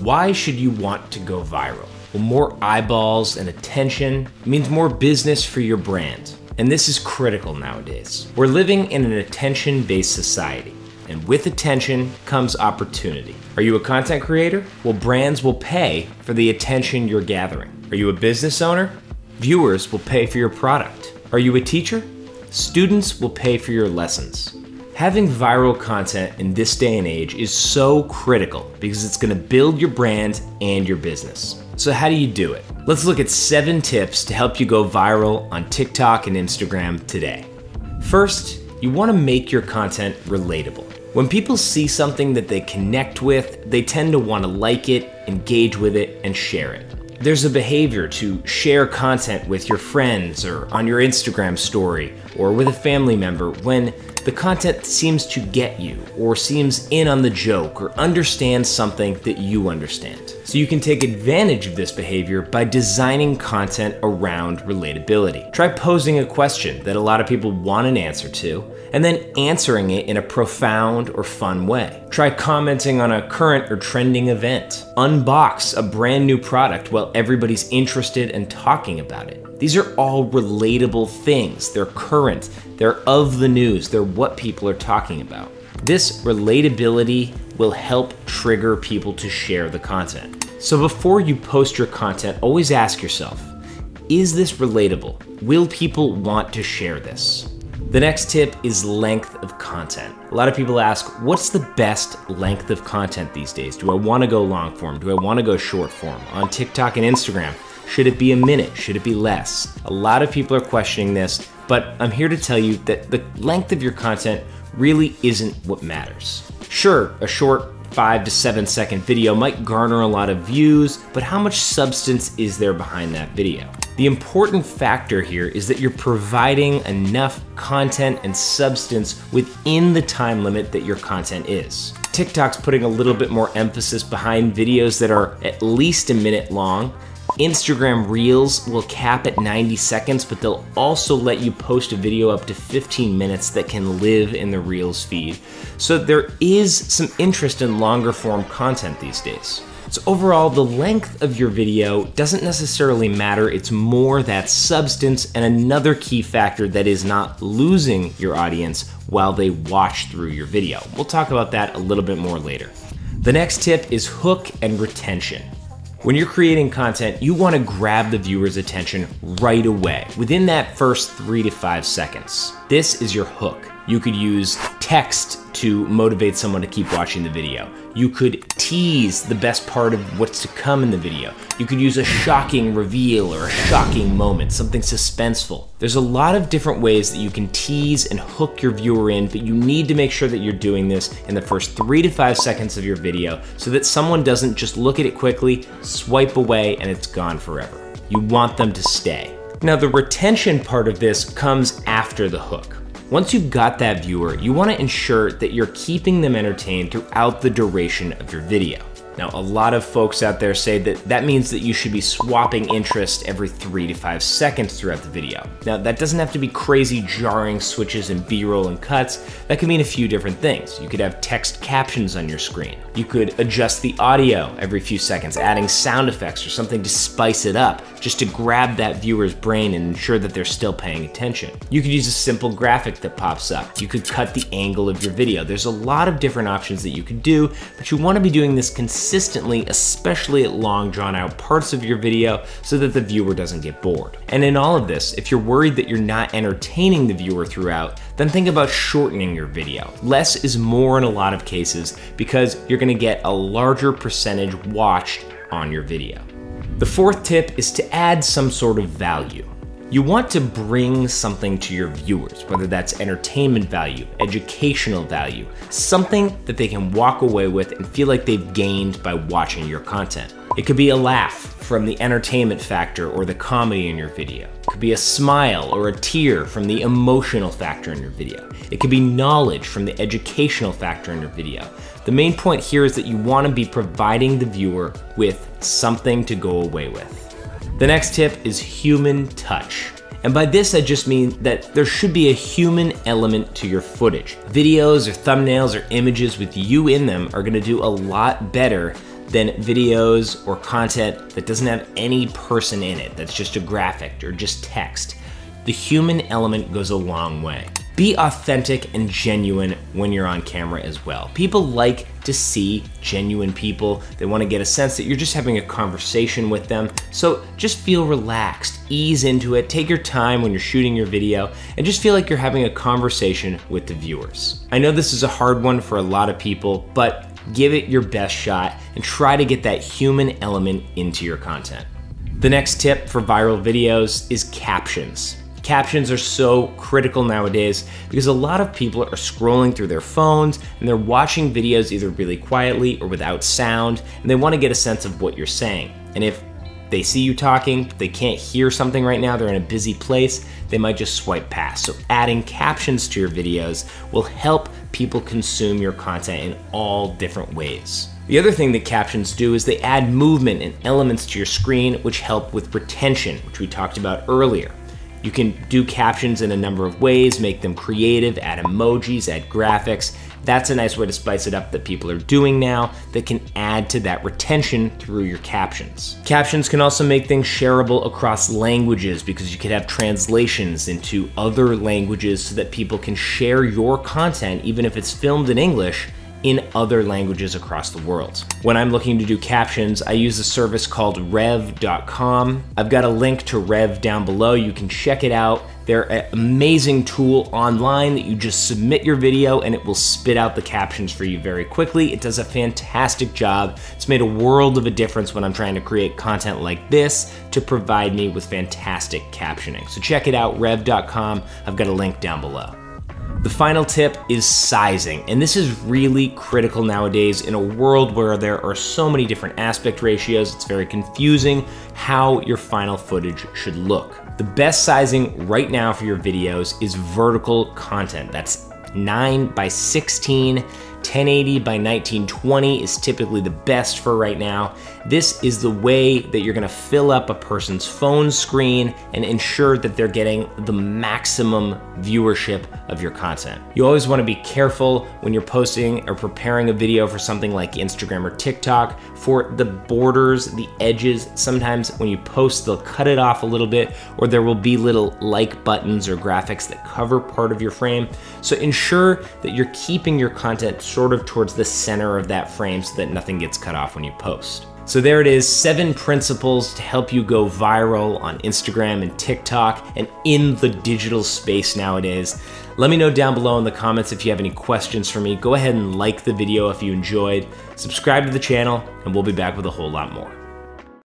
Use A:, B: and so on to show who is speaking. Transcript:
A: Why should you want to go viral? Well, more eyeballs and attention means more business for your brand. And this is critical nowadays. We're living in an attention based society. And with attention comes opportunity. Are you a content creator? Well, brands will pay for the attention you're gathering. Are you a business owner? Viewers will pay for your product. Are you a teacher? Students will pay for your lessons. Having viral content in this day and age is so critical because it's gonna build your brand and your business. So, how do you do it? Let's look at seven tips to help you go viral on TikTok and Instagram today. First, you wanna make your content relatable. When people see something that they connect with, they tend to wanna like it, engage with it, and share it. There's a behavior to share content with your friends or on your Instagram story or with a family member when the content seems to get you or seems in on the joke or understands something that you understand. So you can take advantage of this behavior by designing content around relatability. Try posing a question that a lot of people want an answer to and then answering it in a profound or fun way. Try commenting on a current or trending event. Unbox a brand new product while everybody's interested and talking about it. These are all relatable things. They're current, they're of the news, they're what people are talking about. This relatability will help trigger people to share the content. So before you post your content, always ask yourself, is this relatable? Will people want to share this? The next tip is length of content. A lot of people ask, what's the best length of content these days? Do I wanna go long form? Do I wanna go short form? On TikTok and Instagram, should it be a minute? Should it be less? A lot of people are questioning this, but I'm here to tell you that the length of your content really isn't what matters. Sure, a short five to seven second video might garner a lot of views, but how much substance is there behind that video? The important factor here is that you're providing enough content and substance within the time limit that your content is. TikTok's putting a little bit more emphasis behind videos that are at least a minute long. Instagram Reels will cap at 90 seconds, but they'll also let you post a video up to 15 minutes that can live in the Reels feed. So there is some interest in longer form content these days. So overall, the length of your video doesn't necessarily matter, it's more that substance and another key factor that is not losing your audience while they watch through your video. We'll talk about that a little bit more later. The next tip is hook and retention. When you're creating content, you want to grab the viewer's attention right away, within that first three to five seconds. This is your hook. You could use text to motivate someone to keep watching the video. You could tease the best part of what's to come in the video. You could use a shocking reveal or a shocking moment, something suspenseful. There's a lot of different ways that you can tease and hook your viewer in, but you need to make sure that you're doing this in the first three to five seconds of your video so that someone doesn't just look at it quickly, swipe away, and it's gone forever. You want them to stay. Now, the retention part of this comes after the hook. Once you've got that viewer, you wanna ensure that you're keeping them entertained throughout the duration of your video. Now, a lot of folks out there say that that means that you should be swapping interest every three to five seconds throughout the video. Now, that doesn't have to be crazy jarring switches and B-roll and cuts. That could mean a few different things. You could have text captions on your screen. You could adjust the audio every few seconds, adding sound effects or something to spice it up, just to grab that viewer's brain and ensure that they're still paying attention. You could use a simple graphic that pops up. You could cut the angle of your video. There's a lot of different options that you could do, but you wanna be doing this consistently consistently, especially at long drawn out parts of your video so that the viewer doesn't get bored. And in all of this, if you're worried that you're not entertaining the viewer throughout, then think about shortening your video. Less is more in a lot of cases because you're gonna get a larger percentage watched on your video. The fourth tip is to add some sort of value. You want to bring something to your viewers, whether that's entertainment value, educational value, something that they can walk away with and feel like they've gained by watching your content. It could be a laugh from the entertainment factor or the comedy in your video. It could be a smile or a tear from the emotional factor in your video. It could be knowledge from the educational factor in your video. The main point here is that you want to be providing the viewer with something to go away with. The next tip is human touch. And by this, I just mean that there should be a human element to your footage. Videos or thumbnails or images with you in them are gonna do a lot better than videos or content that doesn't have any person in it, that's just a graphic or just text. The human element goes a long way. Be authentic and genuine when you're on camera as well. People like to see genuine people. They want to get a sense that you're just having a conversation with them. So just feel relaxed, ease into it, take your time when you're shooting your video, and just feel like you're having a conversation with the viewers. I know this is a hard one for a lot of people, but give it your best shot and try to get that human element into your content. The next tip for viral videos is captions. Captions are so critical nowadays because a lot of people are scrolling through their phones and they're watching videos either really quietly or without sound, and they want to get a sense of what you're saying. And if they see you talking, they can't hear something right now, they're in a busy place, they might just swipe past. So adding captions to your videos will help people consume your content in all different ways. The other thing that captions do is they add movement and elements to your screen which help with retention, which we talked about earlier. You can do captions in a number of ways, make them creative, add emojis, add graphics. That's a nice way to spice it up that people are doing now that can add to that retention through your captions. Captions can also make things shareable across languages because you could have translations into other languages so that people can share your content even if it's filmed in English in other languages across the world. When I'm looking to do captions, I use a service called rev.com. I've got a link to Rev down below. You can check it out. They're an amazing tool online that you just submit your video and it will spit out the captions for you very quickly. It does a fantastic job. It's made a world of a difference when I'm trying to create content like this to provide me with fantastic captioning. So check it out, rev.com. I've got a link down below. The final tip is sizing, and this is really critical nowadays in a world where there are so many different aspect ratios, it's very confusing how your final footage should look. The best sizing right now for your videos is vertical content. That's 9 by 16 1080 by 1920 is typically the best for right now. This is the way that you're gonna fill up a person's phone screen and ensure that they're getting the maximum viewership of your content. You always wanna be careful when you're posting or preparing a video for something like Instagram or TikTok for the borders, the edges. Sometimes when you post, they'll cut it off a little bit or there will be little like buttons or graphics that cover part of your frame. So ensure that you're keeping your content sort of towards the center of that frame so that nothing gets cut off when you post. So there it is, seven principles to help you go viral on Instagram and TikTok and in the digital space nowadays. Let me know down below in the comments if you have any questions for me. Go ahead and like the video if you enjoyed, subscribe to the channel, and we'll be back with a whole lot more.